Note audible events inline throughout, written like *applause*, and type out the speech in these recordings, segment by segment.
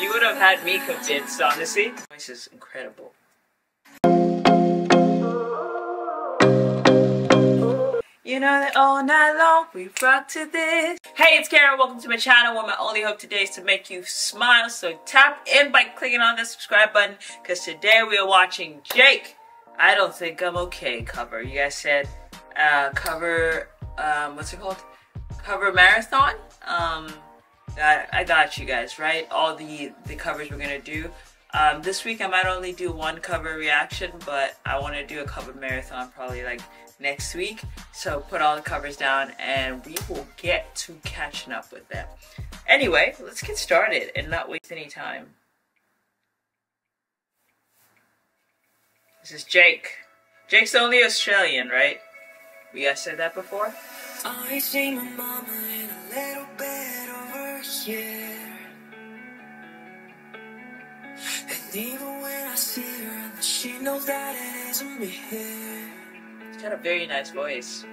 you would have had me convinced, honestly. This is incredible. You know that all night long we rock to this. Hey, it's Karen. Welcome to my channel where my only hope today is to make you smile. So tap in by clicking on the subscribe button because today we are watching Jake. I don't think I'm okay cover. You guys said uh, cover, um, what's it called? Cover marathon. Um, I, got you guys, right? All the, the covers we're to do. Um, this week I might only do one cover reaction, but I want to do a cover marathon probably like next week. So put all the covers down and we will get to catching up with them. Anyway, let's get started and not waste any time. This is Jake. Jake's only Australian, right? We guys said that before? I see my mama here. And even when I see her, she knows that it isn't me. She's got a very nice voice.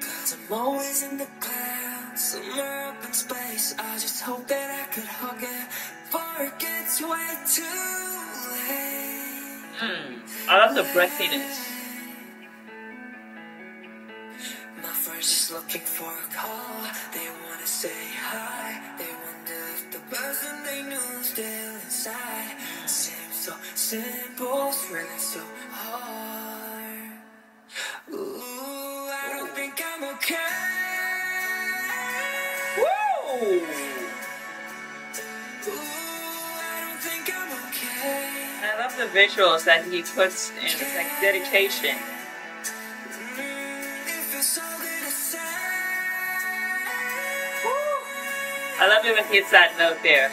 Cause I'm always in the clouds, somewhere up in space. I just hope that I could hug it before it gets way too late. Mm, I love the breathiness. My friends just looking for a call. Inside. Seems so simple, really so hard. Ooh, I don't think I'm okay. Woo! I don't think I'm okay. I love the visuals that he puts in. It's like dedication. Mm, I love it when he hits that note there.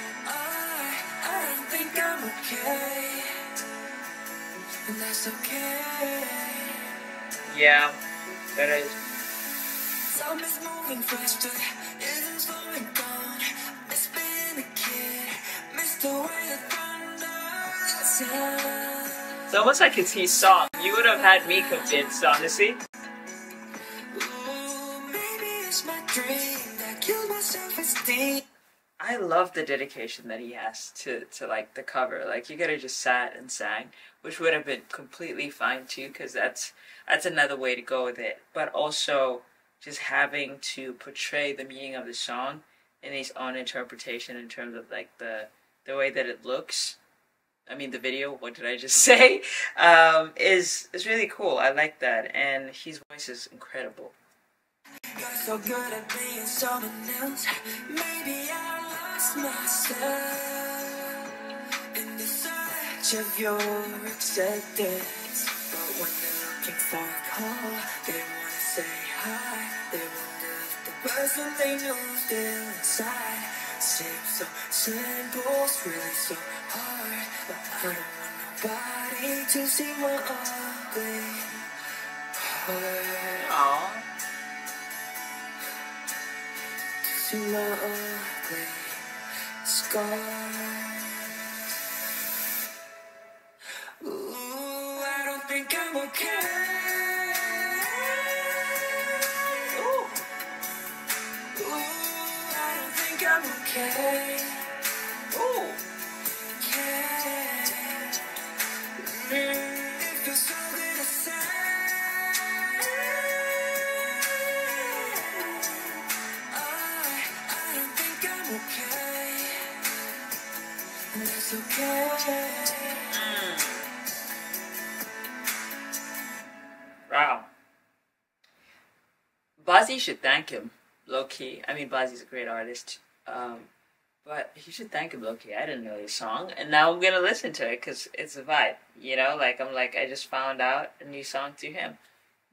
Yeah, that is. moving faster, isn't slowing down. Miss being a kid, miss the way the thunder. It's almost like it's his song. You would have had me convinced, honestly. Ooh, maybe it's my dream that killed my self-esteem. I love the dedication that he has to, to like the cover. Like you could have just sat and sang, which would have been completely fine too, because that's that's another way to go with it. But also just having to portray the meaning of the song in his own interpretation in terms of like the the way that it looks. I mean the video. What did I just *laughs* say? Um, is is really cool. I like that, and his voice is incredible. So lost myself in the search of your acceptance. But when they're looking for a call, they wanna say hi. They wonder if the person they know is still inside. Seems so simple, it's really so hard. But I don't want nobody to see my ugly heart. Aww. to my ugly Ooh, I don't think I'm okay. Ooh, I don't think I'm okay. Okay. Wow. Bazzi should thank him, low key. I mean, Bazzi's a great artist, um, but he should thank him low key. I didn't know his song, and now I'm gonna listen to it because it's a vibe. You know, like I'm like I just found out a new song to him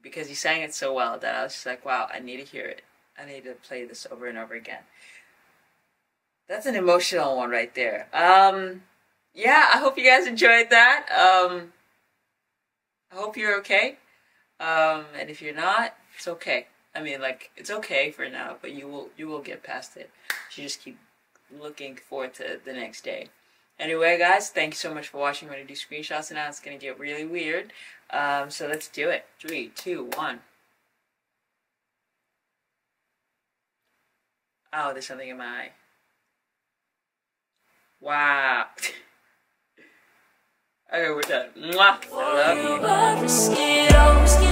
because he sang it so well that I was just like, wow, I need to hear it. I need to play this over and over again. That's an emotional one right there. Um, yeah, I hope you guys enjoyed that. Um, I hope you're okay. Um, and if you're not, it's okay. I mean, like it's okay for now, but you will you will get past it. You just keep looking forward to the next day. Anyway, guys, thank you so much for watching. I'm gonna do screenshots now. It's gonna get really weird. Um, so let's do it. Three, two, one. Oh, there's something in my eye. Wow. okay, we're done. Mwah. I love you.